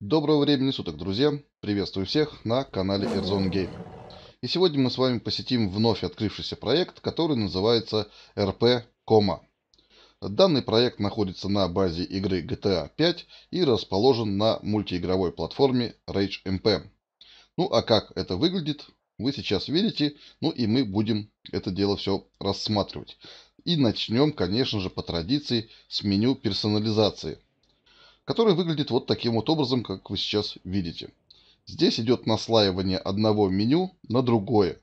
Доброго времени суток, друзья! Приветствую всех на канале Airzone Game. И сегодня мы с вами посетим вновь открывшийся проект, который называется RP Coma. Данный проект находится на базе игры GTA 5 и расположен на мультиигровой платформе Rage MP. Ну а как это выглядит, вы сейчас видите, ну и мы будем это дело все рассматривать. И начнем, конечно же, по традиции с меню персонализации, которое выглядит вот таким вот образом, как вы сейчас видите. Здесь идет наслаивание одного меню на другое.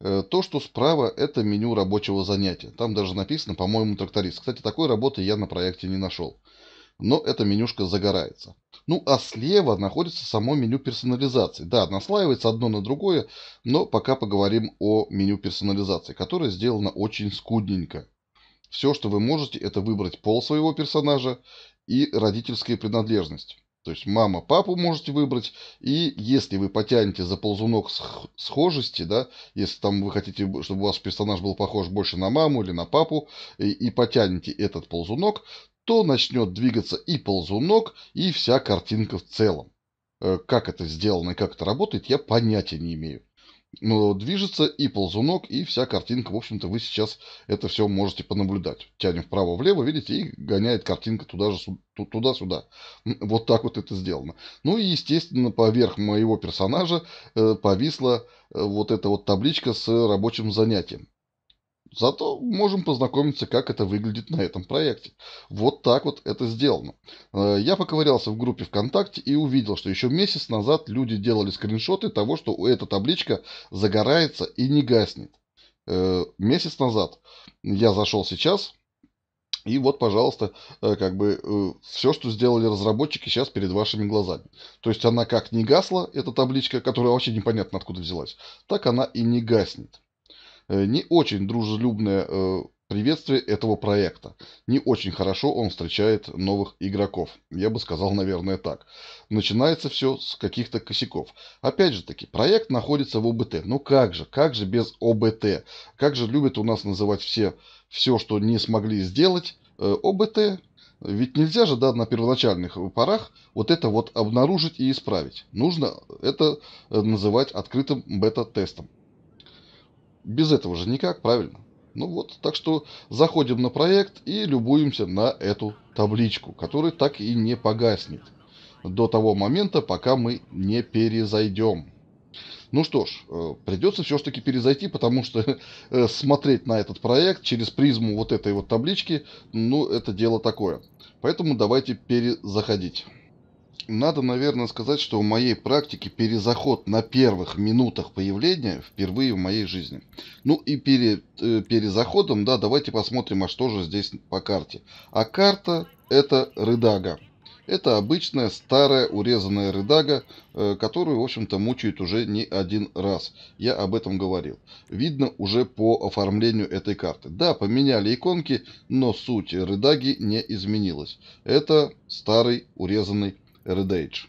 Э, то, что справа, это меню рабочего занятия. Там даже написано, по-моему, тракторист. Кстати, такой работы я на проекте не нашел. Но эта менюшка загорается. Ну, а слева находится само меню персонализации. Да, наслаивается одно на другое, но пока поговорим о меню персонализации, которое сделано очень скудненько. Все, что вы можете, это выбрать пол своего персонажа и родительская принадлежность. То есть мама, папу можете выбрать. И если вы потянете за ползунок схожести, да, если там вы хотите, чтобы у вас персонаж был похож больше на маму или на папу, и, и потянете этот ползунок, то начнет двигаться и ползунок, и вся картинка в целом. Э, как это сделано и как это работает, я понятия не имею. Но движется и ползунок, и вся картинка. В общем-то, вы сейчас это все можете понаблюдать. Тянем вправо-влево, видите, и гоняет картинка туда же, туда-сюда. Вот так вот это сделано. Ну и, естественно, поверх моего персонажа э, повисла э, вот эта вот табличка с рабочим занятием. Зато можем познакомиться, как это выглядит на этом проекте. Вот так вот это сделано. Э, я поковырялся в группе ВКонтакте и увидел, что еще месяц назад люди делали скриншоты того, что эта табличка загорается и не гаснет. Э, месяц назад. Я зашел сейчас, и вот, пожалуйста, э, как бы все, что сделали разработчики, сейчас перед вашими глазами. То есть она как не гасла, эта табличка, которая вообще непонятно откуда взялась, так она и не гаснет. Э, не очень дружелюбное э, приветствие этого проекта. Не очень хорошо он встречает новых игроков. Я бы сказал, наверное, так. Начинается все с каких-то косяков. Опять же таки, проект находится в ОБТ. Ну как же, как же без ОБТ? Как же любят у нас называть все, все что не смогли сделать, э, ОБТ. Ведь нельзя же, да, на первоначальных порах вот это вот обнаружить и исправить. Нужно это называть открытым бета-тестом. Без этого же никак, правильно? Ну вот, так что заходим на проект и любуемся на эту табличку, которая так и не погаснет до того момента, пока мы не перезайдем. Ну что ж, э, придется все-таки перезайти, потому что э, смотреть на этот проект через призму вот этой вот таблички, ну это дело такое. Поэтому давайте перезаходить. Надо, наверное, сказать, что в моей практике перезаход на первых минутах появления впервые в моей жизни. Ну и перед э, перезаходом, да, давайте посмотрим, а что же здесь по карте. А карта это рыдага. Это обычная старая урезанная рыдага, э, которую, в общем-то, мучают уже не один раз. Я об этом говорил. Видно уже по оформлению этой карты. Да, поменяли иконки, но суть рыдаги не изменилась. Это старый урезанный Redage.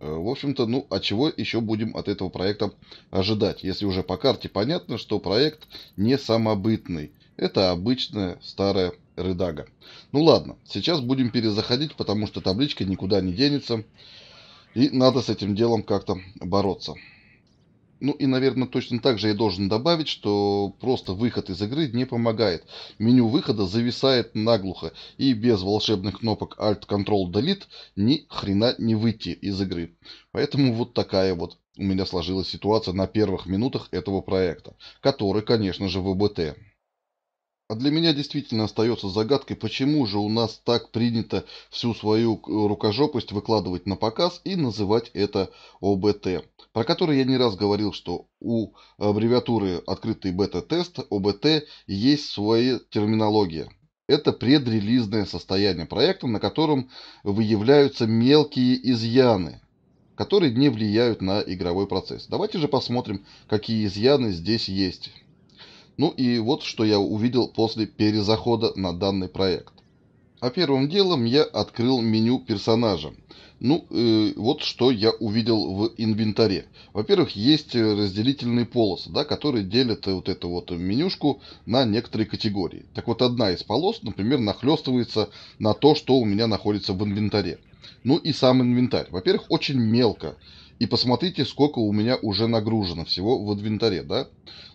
Э, в общем-то, ну, а чего еще будем от этого проекта ожидать, если уже по карте понятно, что проект не самобытный. Это обычная старая рыдага. Ну ладно, сейчас будем перезаходить, потому что табличка никуда не денется. И надо с этим делом как-то бороться. Ну и, наверное, точно так же я должен добавить, что просто выход из игры не помогает. Меню выхода зависает наглухо, и без волшебных кнопок Alt-Ctrl-Delete ни хрена не выйти из игры. Поэтому вот такая вот у меня сложилась ситуация на первых минутах этого проекта, который, конечно же, в ОБТ. А для меня действительно остается загадкой, почему же у нас так принято всю свою рукожопость выкладывать на показ и называть это ОБТ, про который я не раз говорил, что у аббревиатуры открытый бета-тест ОБТ есть своя терминология. Это предрелизное состояние проекта, на котором выявляются мелкие изъяны, которые не влияют на игровой процесс. Давайте же посмотрим, какие изъяны здесь есть. Ну и вот что я увидел после перезахода на данный проект. А первым делом я открыл меню персонажа. Ну, э, вот что я увидел в инвентаре. Во-первых, есть разделительные полосы, да, которые делят вот эту вот менюшку на некоторые категории. Так вот, одна из полос, например, нахлестывается на то, что у меня находится в инвентаре. Ну и сам инвентарь. Во-первых, очень мелко. И посмотрите, сколько у меня уже нагружено всего в инвентаре, да?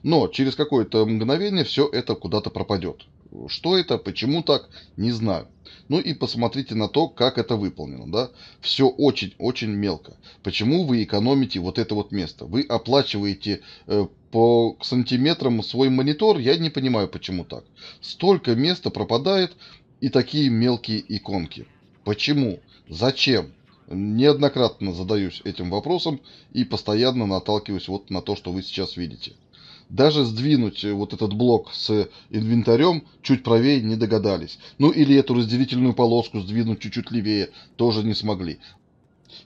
Но через какое-то мгновение все это куда-то пропадет. Что это, почему так, не знаю. Ну и посмотрите на то, как это выполнено, да? Все очень-очень мелко. Почему вы экономите вот это вот место? Вы оплачиваете э, по сантиметрам свой монитор, я не понимаю, почему так. Столько места пропадает и такие мелкие иконки. Почему? Зачем? Неоднократно задаюсь этим вопросом и постоянно наталкиваюсь вот на то, что вы сейчас видите. Даже сдвинуть вот этот блок с инвентарем чуть правее не догадались. Ну или эту разделительную полоску сдвинуть чуть-чуть левее тоже не смогли.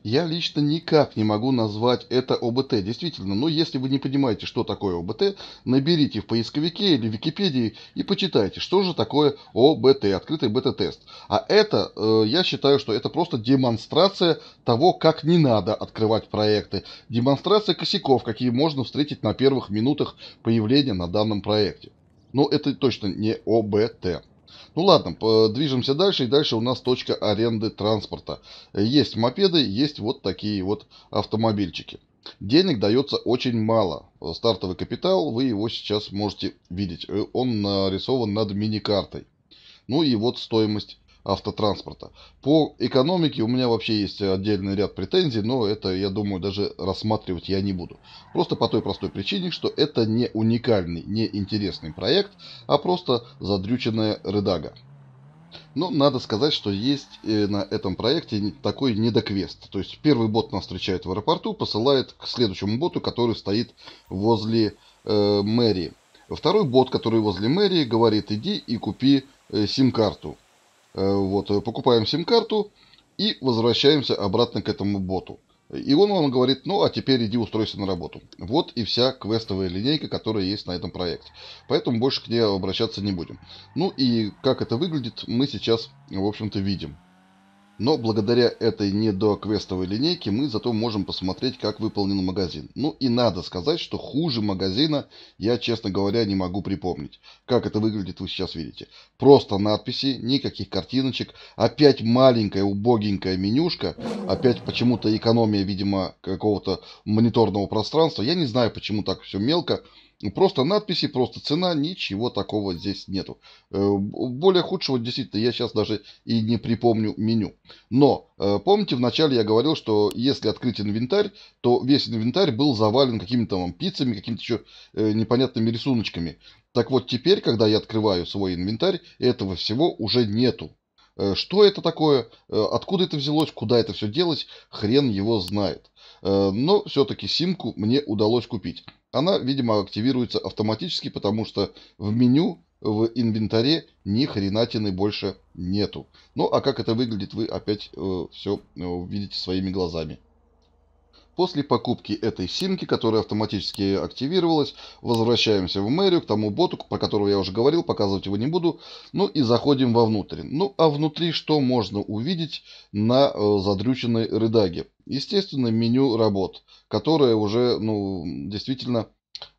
Я лично никак не могу назвать это ОБТ. Действительно, но если вы не понимаете, что такое ОБТ, наберите в поисковике или в Википедии и почитайте, что же такое ОБТ, открытый бета-тест. А это, э, я считаю, что это просто демонстрация того, как не надо открывать проекты. Демонстрация косяков, какие можно встретить на первых минутах появления на данном проекте. Но это точно не ОБТ. Ну ладно, движемся дальше. И дальше у нас точка аренды транспорта. Есть мопеды, есть вот такие вот автомобильчики. Денег дается очень мало. Стартовый капитал, вы его сейчас можете видеть. Он нарисован над мини-картой. Ну и вот стоимость автотранспорта. По экономике у меня вообще есть отдельный ряд претензий, но это, я думаю, даже рассматривать я не буду. Просто по той простой причине, что это не уникальный, не интересный проект, а просто задрюченная рыдага. Но надо сказать, что есть э, на этом проекте такой недоквест. То есть первый бот нас встречает в аэропорту, посылает к следующему боту, который стоит возле э, мэрии. Второй бот, который возле мэрии, говорит, иди и купи э, сим-карту. Э, вот, э, покупаем сим-карту и возвращаемся обратно к этому боту. И он вам говорит, ну а теперь иди устройся на работу. Вот и вся квестовая линейка, которая есть на этом проекте. Поэтому больше к ней обращаться не будем. Ну и как это выглядит, мы сейчас, в общем-то, видим. Но благодаря этой недоквестовой линейке мы зато можем посмотреть, как выполнен магазин. Ну и надо сказать, что хуже магазина я, честно говоря, не могу припомнить. Как это выглядит, вы сейчас видите. Просто надписи, никаких картиночек, опять маленькая убогенькая менюшка, опять почему-то экономия, видимо, какого-то мониторного пространства. Я не знаю, почему так все мелко. Просто надписи, просто цена, ничего такого здесь нету. Э, более худшего действительно я сейчас даже и не припомню меню. Но э, помните, вначале я говорил, что если открыть инвентарь, то весь инвентарь был завален какими-то там пиццами, какими-то еще э, непонятными рисуночками. Так вот теперь, когда я открываю свой инвентарь, этого всего уже нету. Что это такое, откуда это взялось, куда это все делать, хрен его знает. Но все-таки симку мне удалось купить она, видимо, активируется автоматически, потому что в меню в инвентаре ни хренатины больше нету. Ну, а как это выглядит, вы опять э, все э, увидите своими глазами. После покупки этой симки, которая автоматически активировалась, возвращаемся в мэрию, к тому боту, про которого я уже говорил, показывать его не буду. Ну и заходим вовнутрь. Ну а внутри что можно увидеть на э, задрюченной рыдаге? Естественно, меню работ, которое уже ну, действительно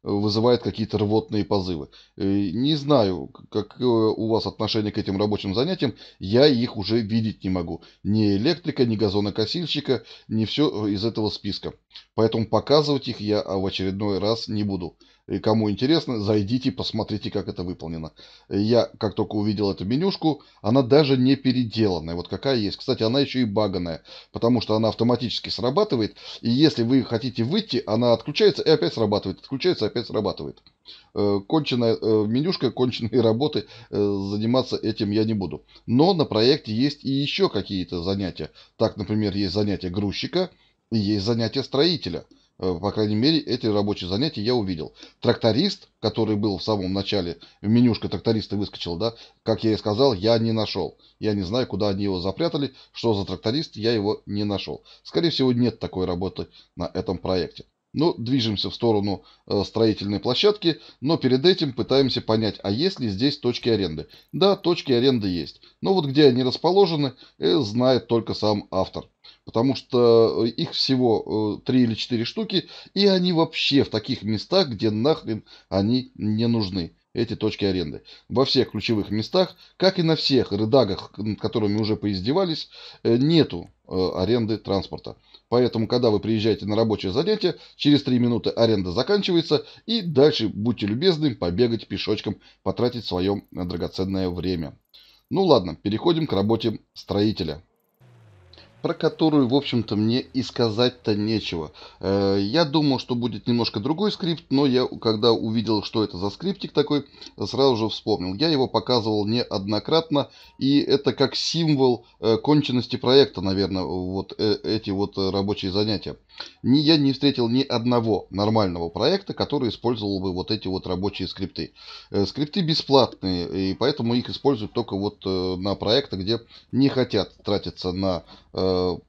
вызывает какие-то рвотные позывы. Э, не знаю, какое у вас отношение к этим рабочим занятиям, я их уже видеть не могу. Ни электрика, ни газонокосильщика, ни все из этого списка. Поэтому показывать их я в очередной раз не буду. И кому интересно, зайдите, посмотрите, как это выполнено. Я, как только увидел эту менюшку, она даже не переделанная. Вот какая есть. Кстати, она еще и баганная, потому что она автоматически срабатывает. И если вы хотите выйти, она отключается и опять срабатывает. Отключается опять срабатывает. Э, конченая э, менюшка, конченые работы, э, заниматься этим я не буду. Но на проекте есть и еще какие-то занятия. Так, например, есть занятие грузчика и есть занятие строителя – по крайней мере, эти рабочие занятия я увидел. Тракторист, который был в самом начале, менюшка тракториста выскочила, да, как я и сказал, я не нашел. Я не знаю, куда они его запрятали, что за тракторист, я его не нашел. Скорее всего, нет такой работы на этом проекте. Ну, движемся в сторону э, строительной площадки, но перед этим пытаемся понять, а есть ли здесь точки аренды. Да, точки аренды есть. Но вот где они расположены, э, знает только сам автор потому что э, их всего э, три или четыре штуки, и они вообще в таких местах, где нахрен они не нужны эти точки аренды. Во всех ключевых местах, как и на всех рыдагах, над которыми уже поиздевались, нету аренды транспорта. Поэтому, когда вы приезжаете на рабочее занятие, через 3 минуты аренда заканчивается, и дальше будьте любезны побегать пешочком, потратить свое драгоценное время. Ну ладно, переходим к работе строителя про которую, в общем-то, мне и сказать-то нечего. Э, я думал, что будет немножко другой скрипт, но я, когда увидел, что это за скриптик такой, сразу же вспомнил. Я его показывал неоднократно, и это как символ э, конченности проекта, наверное, вот э, эти вот рабочие занятия. Я не встретил ни одного нормального проекта, который использовал бы вот эти вот рабочие скрипты. Скрипты бесплатные, и поэтому их используют только вот на проекты, где не хотят тратиться на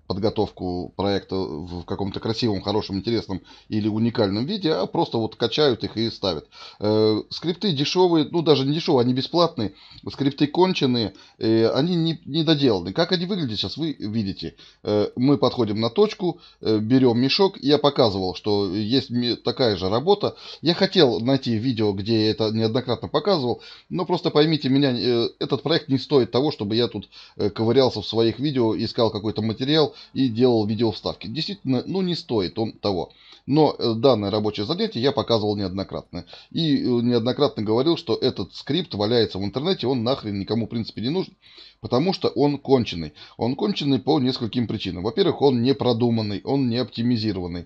подготовку проекта в каком-то красивом, хорошем, интересном или уникальном виде, а просто вот качают их и ставят. Э, скрипты дешевые, ну даже не дешевые, они бесплатные, скрипты конченые, э, они не, не доделаны. Как они выглядят сейчас, вы видите. Мы подходим на точку, берем мешок, я показывал, что есть такая же работа. Я хотел найти видео, где я это неоднократно показывал, но просто поймите меня, этот проект не стоит того, чтобы я тут ковырялся в своих видео, искал какой какой-то материал и делал видео вставки. Действительно, ну не стоит он того. Но э, данное рабочее занятие я показывал неоднократно. И э, неоднократно говорил, что этот скрипт валяется в интернете, он нахрен никому в принципе не нужен, потому что он конченый. Он конченый по нескольким причинам. Во-первых, он не продуманный, он не оптимизированный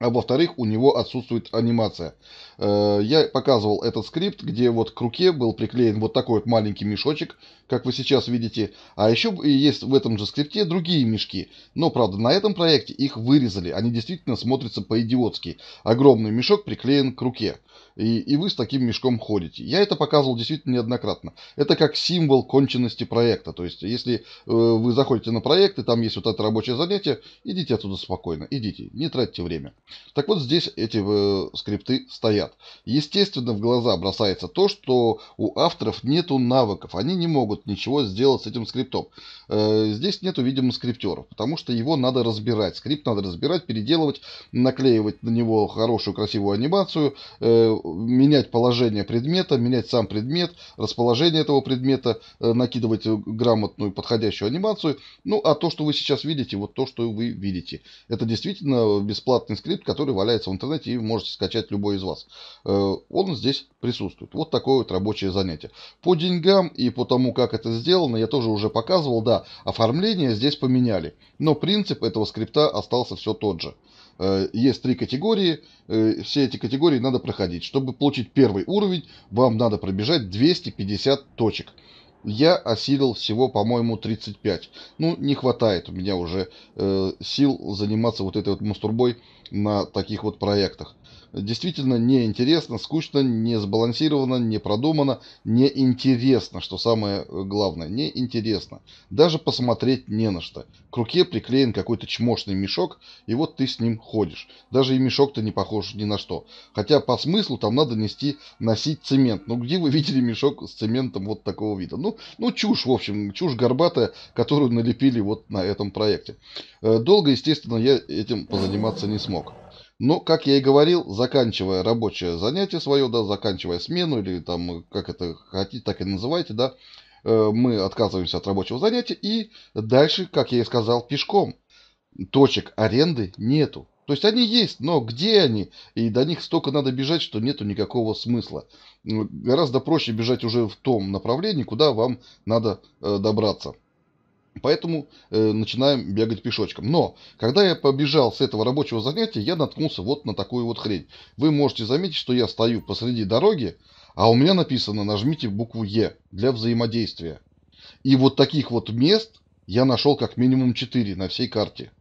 а во-вторых, у него отсутствует анимация. Э, я показывал этот скрипт, где вот к руке был приклеен вот такой вот маленький мешочек, как вы сейчас видите. А еще есть в этом же скрипте другие мешки. Но, правда, на этом проекте их вырезали. Они действительно смотрятся по-идиотски. Огромный мешок приклеен к руке и, и вы с таким мешком ходите. Я это показывал действительно неоднократно. Это как символ конченности проекта. То есть, если э, вы заходите на проект, и там есть вот это рабочее занятие, идите оттуда спокойно, идите, не тратьте время. Так вот, здесь эти э, скрипты стоят. Естественно, в глаза бросается то, что у авторов нету навыков, они не могут ничего сделать с этим скриптом. Э, здесь нету, видимо, скриптеров, потому что его надо разбирать. Скрипт надо разбирать, переделывать, наклеивать на него хорошую, красивую анимацию, э, менять положение предмета, менять сам предмет, расположение этого предмета, э, накидывать грамотную подходящую анимацию. Ну, а то, что вы сейчас видите, вот то, что вы видите. Это действительно бесплатный скрипт, который валяется в интернете и можете скачать любой из вас. Э, он здесь присутствует. Вот такое вот рабочее занятие. По деньгам и по тому, как это сделано, я тоже уже показывал. Да, оформление здесь поменяли. Но принцип этого скрипта остался все тот же. Э, есть три категории, э, все эти категории надо проходить. Чтобы получить первый уровень, вам надо пробежать 250 точек. Я осилил всего, по-моему, 35. Ну, не хватает у меня уже э, сил заниматься вот этой вот мастурбой на таких вот проектах действительно неинтересно, скучно, не сбалансировано, не продумано, неинтересно, что самое э, главное, неинтересно. Даже посмотреть не на что. К руке приклеен какой-то чмошный мешок, и вот ты с ним ходишь. Даже и мешок-то не похож ни на что. Хотя по смыслу там надо нести, носить цемент. Ну где вы видели мешок с цементом вот такого вида? Ну, ну чушь, в общем, чушь горбатая, которую налепили вот на этом проекте. Э, долго, естественно, я этим позаниматься не смог. Но, как я и говорил, заканчивая рабочее занятие свое, да, заканчивая смену или там, как это хотите, так и называйте, да, э, мы отказываемся от рабочего занятия и дальше, как я и сказал, пешком. Точек аренды нету. То есть они есть, но где они? И до них столько надо бежать, что нету никакого смысла. Гораздо проще бежать уже в том направлении, куда вам надо э, добраться. Поэтому э, начинаем бегать пешочком. Но, когда я побежал с этого рабочего занятия, я наткнулся вот на такую вот хрень. Вы можете заметить, что я стою посреди дороги, а у меня написано «нажмите букву Е» для взаимодействия. И вот таких вот мест я нашел как минимум 4 на всей карте.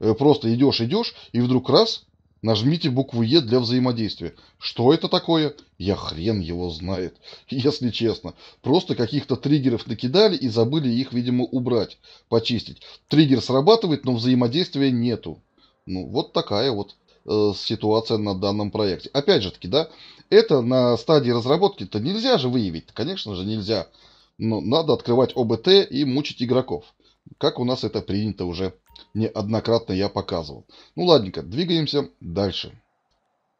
Э, просто идешь, идешь, и вдруг раз, Нажмите букву Е для взаимодействия. Что это такое? Я хрен его знает, если честно. Просто каких-то триггеров накидали и забыли их, видимо, убрать, почистить. Триггер срабатывает, но взаимодействия нету. Ну, вот такая вот э, ситуация на данном проекте. Опять же таки, да, это на стадии разработки-то нельзя же выявить. Конечно же, нельзя. Но надо открывать ОБТ и мучить игроков. Как у нас это принято уже неоднократно я показывал. Ну ладненько, двигаемся дальше.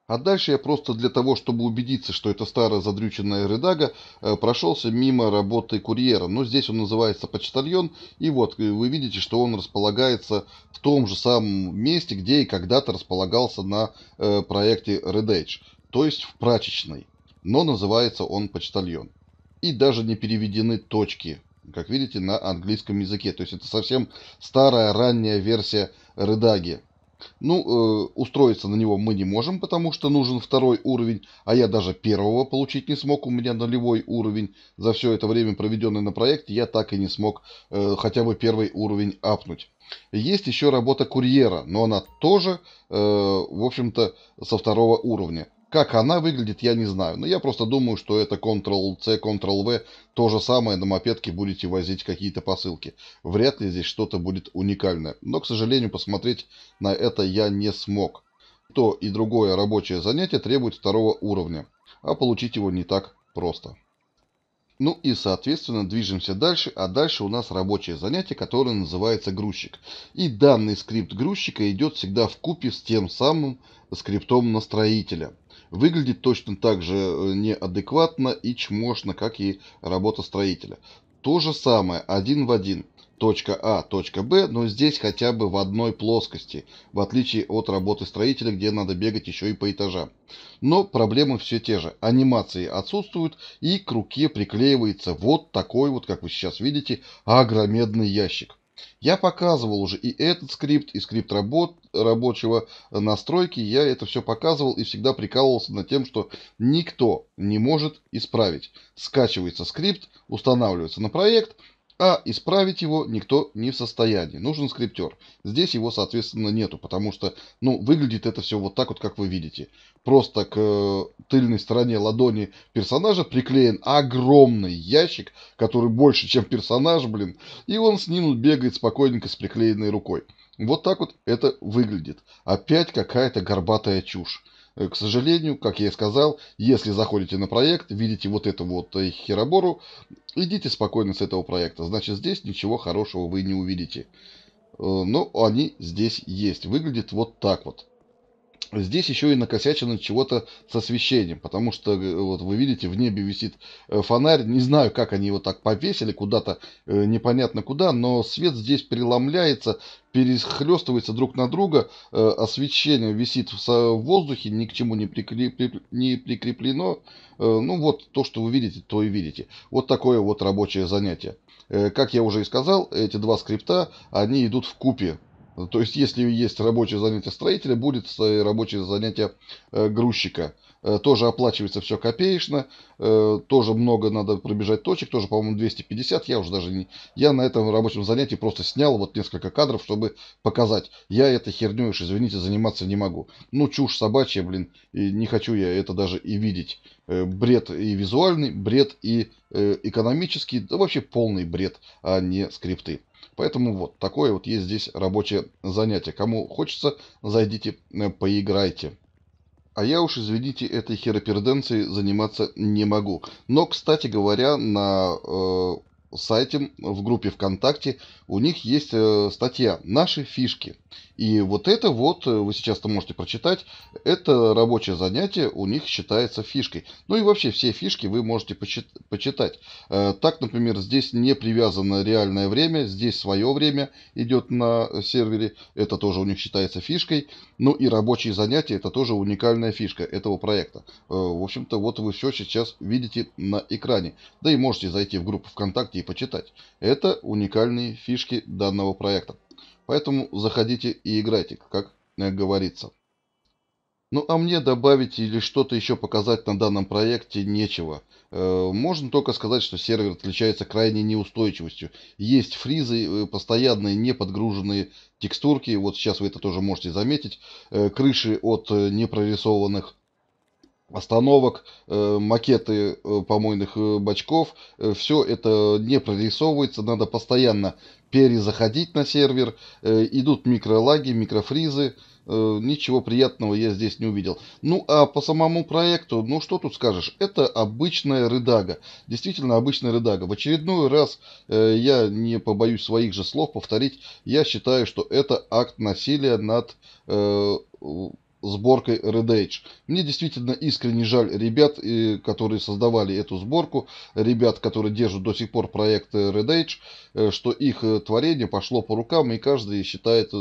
А дальше я просто для того, чтобы убедиться, что это старая задрюченная редага, э, прошелся мимо работы курьера. Но здесь он называется почтальон. И вот э, вы видите, что он располагается в том же самом месте, где и когда-то располагался на э, проекте Red Edge. То есть в прачечной. Но называется он почтальон. И даже не переведены точки, как видите, на английском языке. То есть это совсем старая ранняя версия редаги. Ну, э, устроиться на него мы не можем, потому что нужен второй уровень, а я даже первого получить не смог, у меня нулевой уровень. За все это время, проведенное на проекте, я так и не смог э, хотя бы первый уровень апнуть. Есть еще работа курьера, но она тоже, э, в общем-то, со второго уровня. Как она выглядит, я не знаю. Но я просто думаю, что это Ctrl-C, Ctrl-V. То же самое на мопедке будете возить какие-то посылки. Вряд ли здесь что-то будет уникальное. Но, к сожалению, посмотреть на это я не смог. То и другое рабочее занятие требует второго уровня. А получить его не так просто. Ну и, соответственно, движемся дальше, а дальше у нас рабочее занятие, которое называется грузчик. И данный скрипт грузчика идет всегда в купе с тем самым скриптом настроителя выглядит точно так же э, неадекватно и чмошно, как и работа строителя. То же самое, один в один. Точка А, точка Б, но здесь хотя бы в одной плоскости, в отличие от работы строителя, где надо бегать еще и по этажам. Но проблемы все те же. Анимации отсутствуют, и к руке приклеивается вот такой вот, как вы сейчас видите, агромедный ящик. Я показывал уже и этот скрипт, и скрипт работ, рабочего настройки. Я это все показывал и всегда прикалывался над тем, что никто не может исправить. Скачивается скрипт, устанавливается на проект, а исправить его никто не в состоянии. Нужен скриптер. Здесь его, соответственно, нету, потому что, ну, выглядит это все вот так вот, как вы видите. Просто к э, тыльной стороне ладони персонажа приклеен огромный ящик, который больше, чем персонаж, блин, и он с ним бегает спокойненько с приклеенной рукой. Вот так вот это выглядит. Опять какая-то горбатая чушь. Э, к сожалению, как я и сказал, если заходите на проект, видите вот эту вот э, херобору, идите спокойно с этого проекта. Значит, здесь ничего хорошего вы не увидите. Э, но они здесь есть. Выглядит вот так вот. Здесь еще и накосячено чего-то с освещением, потому что, вот вы видите, в небе висит фонарь. Не знаю, как они его так повесили куда-то, непонятно куда, но свет здесь преломляется, перехлестывается друг на друга, э, освещение висит в воздухе, ни к чему не, прикреп, не прикреплено. Э, ну вот то, что вы видите, то и видите. Вот такое вот рабочее занятие. Э, как я уже и сказал, эти два скрипта, они идут в купе. То есть, если есть рабочее занятие строителя, будет рабочее занятие грузчика. Э, тоже оплачивается все копеечно, э, тоже много надо пробежать точек, тоже, по-моему, 250. Я уже даже не... Я на этом рабочем занятии просто снял вот несколько кадров, чтобы показать. Я этой херней уж, извините, заниматься не могу. Ну, чушь собачья, блин, и не хочу я это даже и видеть. Э, бред и визуальный, бред и экономический, да вообще полный бред, а не скрипты. Поэтому вот такое вот есть здесь рабочее занятие. Кому хочется, зайдите, поиграйте. А я уж, извините, этой хероперденцией заниматься не могу. Но, кстати говоря, на э, сайте, в группе ВКонтакте, у них есть э, статья «Наши фишки». И вот это вот, э, вы сейчас-то можете прочитать, это рабочее занятие у них считается фишкой. Ну и вообще все фишки вы можете почитать. Э, так, например, здесь не привязано реальное время, здесь свое время идет на сервере, это тоже у них считается фишкой. Ну и рабочие занятия, это тоже уникальная фишка этого проекта. Э, в общем-то, вот вы все сейчас видите на экране. Да и можете зайти в группу ВКонтакте и почитать. Это уникальные фишки данного проекта. Поэтому заходите и играйте, как говорится. Ну а мне добавить или что-то еще показать на данном проекте нечего. Э, можно только сказать, что сервер отличается крайней неустойчивостью. Есть фризы, э, постоянные неподгруженные текстурки. Вот сейчас вы это тоже можете заметить. Э, крыши от непрорисованных остановок, макеты помойных бачков. Все это не прорисовывается. Надо постоянно перезаходить на сервер, э, идут микролаги, микрофризы, э, ничего приятного я здесь не увидел. Ну, а по самому проекту, ну, что тут скажешь, это обычная рыдага, действительно обычная рыдага. В очередной раз, э, я не побоюсь своих же слов повторить, я считаю, что это акт насилия над сборкой Red Age. Мне действительно искренне жаль ребят, которые создавали эту сборку, ребят, которые держат до сих пор проект Red Age, что их творение пошло по рукам, и каждый считает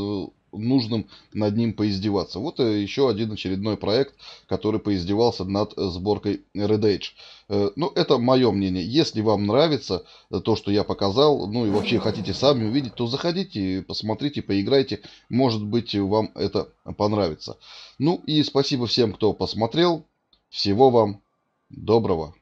нужным над ним поиздеваться. Вот э, еще один очередной проект, который поиздевался над э, сборкой Red Age. Э, ну, это мое мнение. Если вам нравится то, что я показал, ну и вообще хотите сами увидеть, то заходите, посмотрите, поиграйте. Может быть, вам это понравится. Ну и спасибо всем, кто посмотрел. Всего вам доброго.